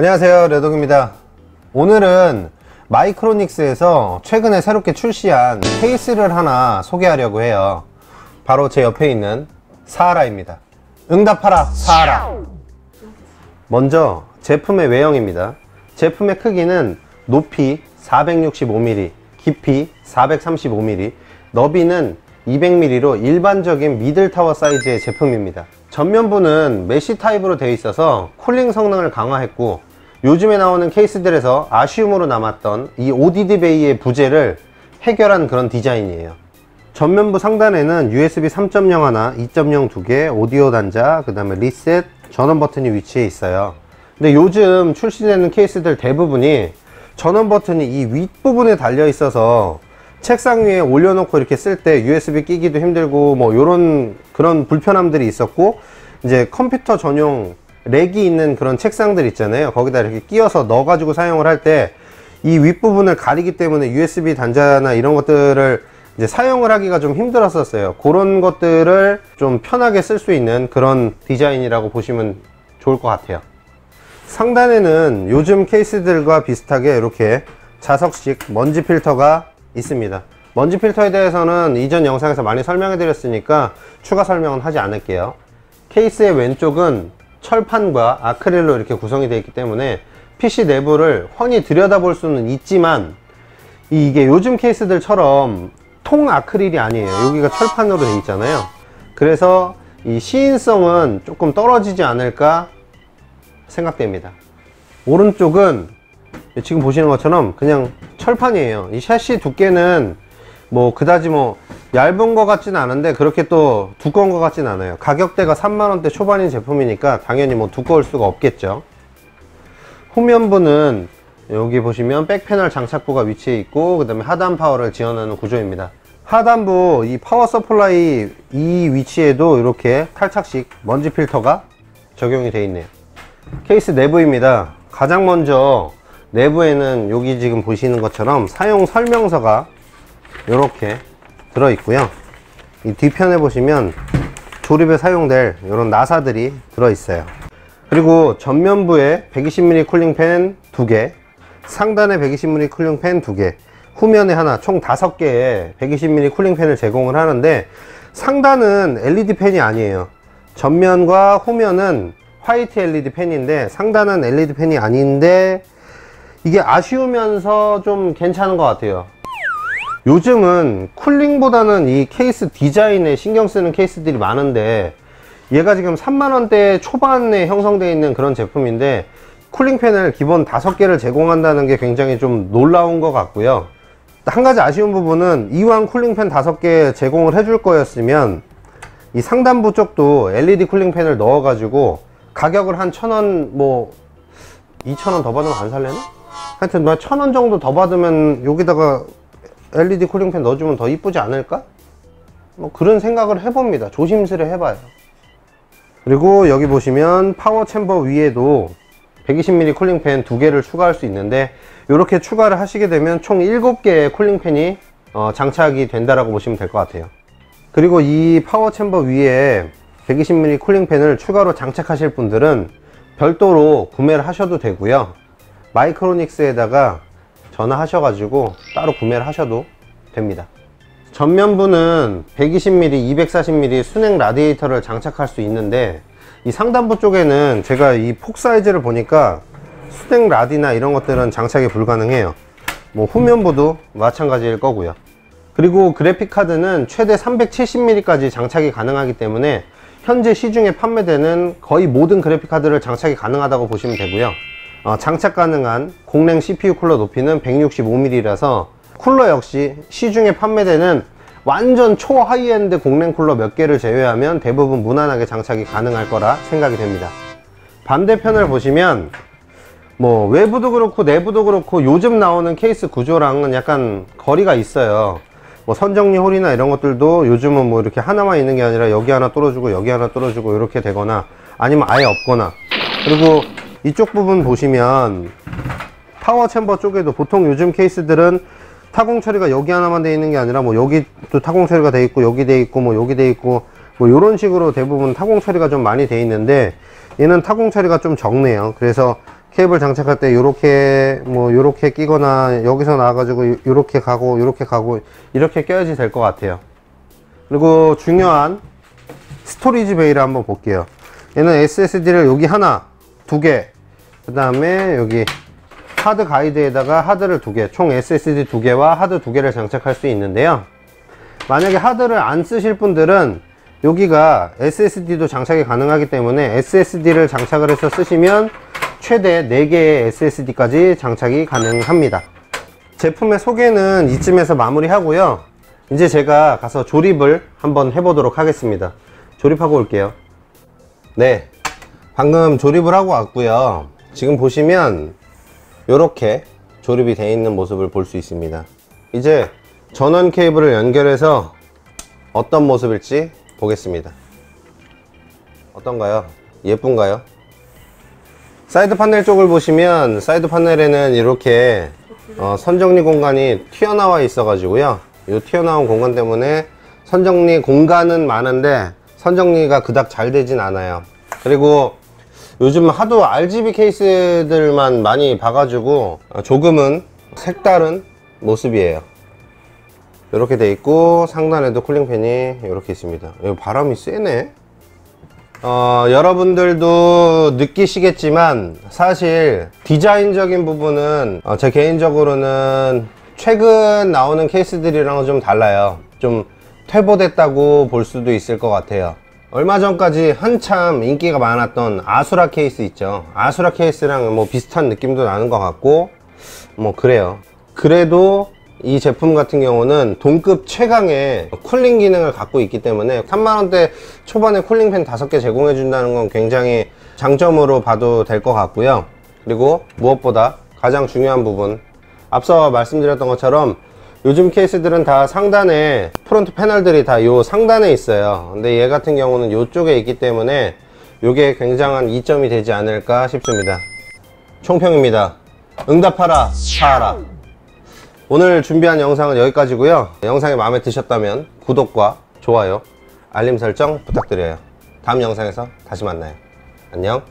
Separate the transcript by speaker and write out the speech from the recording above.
Speaker 1: 안녕하세요 레독입니다. 오늘은 마이크로닉스에서 최근에 새롭게 출시한 케이스를 하나 소개하려고 해요. 바로 제 옆에 있는 사하라입니다. 응답하라 사하라. 먼저 제품의 외형입니다. 제품의 크기는 높이 465mm 깊이 435mm 너비는 200mm로 일반적인 middle tower 사이즈의 제품입니다. 전면부는 mesh 타입으로 되어 있어서 cooling 성능을 강화했고 요즘에 나오는 케이스들에서 아쉬움으로 남았던 이 ODD 베이의 부재를 해결한 그런 디자인이에요. 전면부 상단에는 USB 3.0 하나, 2.0 두 개, 오디오 단자, 그 다음에 리셋, 전원 버튼이 위치해 있어요. 근데 요즘 출시되는 케이스들 대부분이 전원 버튼이 이 윗부분에 달려 있어서 책상 위에 올려놓고 이렇게 쓸 때 USB 끼기도 힘들고 뭐 요런 그런 불편함들이 있었고 이제 컴퓨터 전용 렉이 있는 그런 책상들 있잖아요. 거기다 이렇게 끼워서 넣어 가지고 사용을 할 때 이 윗부분을 가리기 때문에 USB 단자나 이런 것들을 이제 사용을 하기가 좀 힘들었었어요. 그런 것들을 좀 편하게 쓸 수 있는 그런 디자인이라고 보시면 좋을 것 같아요. 상단에는 요즘 케이스들과 비슷하게 이렇게 자석식 먼지 필터가 있습니다. 먼지 필터에 대해서는 이전 영상에서 많이 설명해 드렸으니까 추가 설명은 하지 않을게요. 케이스의 왼쪽은 철판과 아크릴로 이렇게 구성이 되어 있기 때문에 PC 내부를 훤히 들여다볼 수는 있지만 이게 요즘 케이스들처럼 통 아크릴이 아니에요. 여기가 철판으로 되어 있잖아요. 그래서 이 시인성은 조금 떨어지지 않을까 생각됩니다. 오른쪽은 지금 보시는 것처럼 그냥 철판이에요. 이 샤시 두께는 뭐 그다지 뭐 얇은 것 같지는 않은데 그렇게 또 두꺼운 것 같지는 않아요. 가격대가 3만원대 초반인 제품이니까 당연히 뭐 두꺼울 수가 없겠죠. 후면부는 여기 보시면 back panel 장착부가 위치해 있고 그 다음에 하단 파워를 지원하는 구조입니다. 하단부 이 power supply 이 위치에도 이렇게 탈착식 먼지 필터가 적용이 되어 있네요. 케이스 내부입니다. 가장 먼저 내부에는 여기 지금 보시는 것처럼 사용 설명서가 이렇게 들어 있고요. 이 뒤편에 보시면 조립에 사용될 이런 나사들이 들어 있어요. 그리고 전면부에 120mm 쿨링팬 2개 상단에 120mm 쿨링팬 2개 후면에 하나 총 5개의 120mm 쿨링팬을 제공을 하는데 상단은 LED 팬이 아니에요. 전면과 후면은 화이트 LED 팬인데 상단은 LED 팬이 아닌데 이게 아쉬우면서 좀 괜찮은 것 같아요 요즘은 쿨링보다는 이 케이스 디자인에 신경 쓰는 케이스들이 많은데 얘가 지금 3만원대 초반에 형성되어 있는 그런 제품인데 쿨링팬을 기본 5개를 제공한다는 게 굉장히 좀 놀라운 것 같고요 한 가지 아쉬운 부분은 이왕 쿨링팬 5개 제공을 해줄 거였으면 이 상단부 쪽도 LED 쿨링팬을 넣어 가지고 가격을 한 천원 뭐 2천원 더 받으면 안 살래나? 하여튼 뭐 천원 정도 더 받으면 여기다가 LED 쿨링팬 넣어주면 더 이쁘지 않을까? 뭐 그런 생각을 해봅니다. 조심스레 해봐요. 그리고 여기 보시면 파워 챔버 위에도 120mm 쿨링팬 두 개를 추가할 수 있는데 이렇게 추가를 하시게 되면 총 7개의 쿨링팬이 어, 장착이 된다라고 보시면 될 것 같아요. 그리고 이 power chamber 위에 120mm cooling fan을 추가로 장착하실 분들은 별도로 구매를 하셔도 되고요. 마이크로닉스에다가 전화하셔가지고 따로 구매를 하셔도 됩니다. 전면부는 120mm, 240mm 수랭 라디에이터를 장착할 수 있는데 이 상단부 쪽에는 제가 이 폭 사이즈를 보니까 수랭 라디나 이런 것들은 장착이 불가능해요. 뭐 후면부도 마찬가지일 거고요. 그리고 그래픽카드는 최대 370mm까지 장착이 가능하기 때문에 현재 시중에 판매되는 거의 모든 그래픽카드를 장착이 가능하다고 보시면 되고요 어, 장착 가능한 공랭 CPU 쿨러 높이는 165mm라서 쿨러 역시 시중에 판매되는 완전 초 하이엔드 공랭 쿨러 몇 개를 제외하면 대부분 무난하게 장착이 가능할 거라 생각이 됩니다. 반대편을 보시면 뭐 외부도 그렇고 내부도 그렇고 요즘 나오는 케이스 구조랑은 약간 거리가 있어요. 뭐 선정리 홀이나 이런 것들도 요즘은 뭐 이렇게 하나만 있는 게 아니라 여기 하나 떨어지고 여기 하나 떨어지고 이렇게 되거나 아니면 아예 없거나 그리고 이쪽 부분 보시면 power chamber 쪽에도 보통 요즘 케이스들은 타공 처리가 여기 하나만 돼 있는 게 아니라 뭐 여기 또 타공 처리가 돼 있고 여기 돼 있고 뭐 여기 돼 있고 뭐 이런 식으로 대부분 타공 처리가 좀 많이 돼 있는데 얘는 타공 처리가 좀 적네요. 그래서 케이블 장착할 때 요렇게 뭐 요렇게 끼거나 여기서 나와 가지고 요- 요렇게 가고 요렇게 가고 이렇게 껴야지 될 것 같아요. 그리고 중요한 storage bay를 한번 볼게요. 얘는 SSD를 여기 하나 두개 그 다음에 여기 하드 가이드에다가 하드를 두 개, 총 SSD 두 개와 하드 두 개를 장착할 수 있는데요. 만약에 하드를 안 쓰실 분들은 여기가 SSD도 장착이 가능하기 때문에 SSD를 장착을 해서 쓰시면 최대 4개의 SSD까지 장착이 가능합니다. 제품의 소개는 이쯤에서 마무리 하고요. 이제 제가 가서 조립을 한번 해보도록 하겠습니다. 조립하고 올게요. 네. 방금 조립을 하고 왔고요. 지금 보시면 이렇게 조립이 되어 있는 모습을 볼 수 있습니다. 이제 전원 케이블을 연결해서 어떤 모습일지 보겠습니다. 어떤가요? 예쁜가요? 사이드 판넬 쪽을 보시면 사이드 판넬에는 이렇게 어, 선정리 공간이 튀어나와 있어 가지고요 이 튀어나온 공간 때문에 선정리 공간은 많은데 선정리가 그닥 잘 되진 않아요 그리고 요즘 하도 RGB 케이스들만 많이 봐가지고 어, 조금은 색다른 모습이에요 이렇게 돼 있고 상단에도 쿨링팬이 이렇게 있습니다 이거 바람이 세네 어, 여러분들도 느끼시겠지만 사실 디자인적인 부분은 어, 제 개인적으로는 최근 나오는 케이스들이랑은 좀 달라요. 좀 퇴보됐다고 볼 수도 있을 것 같아요. 얼마 전까지 한참 인기가 많았던 아수라 케이스 있죠. 아수라 케이스랑 뭐 비슷한 느낌도 나는 것 같고 뭐 그래요. 그래도 이 제품 같은 경우는 동급 최강의 쿨링 기능을 갖고 있기 때문에 3만원대 초반에 쿨링팬 5개 제공해 준다는 건 굉장히 장점으로 봐도 될 것 같고요 그리고 무엇보다 가장 중요한 부분 앞서 말씀드렸던 것처럼 요즘 케이스들은 다 상단에 프론트 패널들이 다 요 상단에 있어요. 근데 얘 같은 경우는 요쪽에 있기 때문에 요게 굉장한 이점이 되지 않을까 싶습니다. 총평입니다. 응답하라 사하라. 오늘 준비한 영상은 여기까지고요. 영상이 마음에 드셨다면 구독과 좋아요 알림 설정 부탁드려요. 다음 영상에서 다시 만나요. 안녕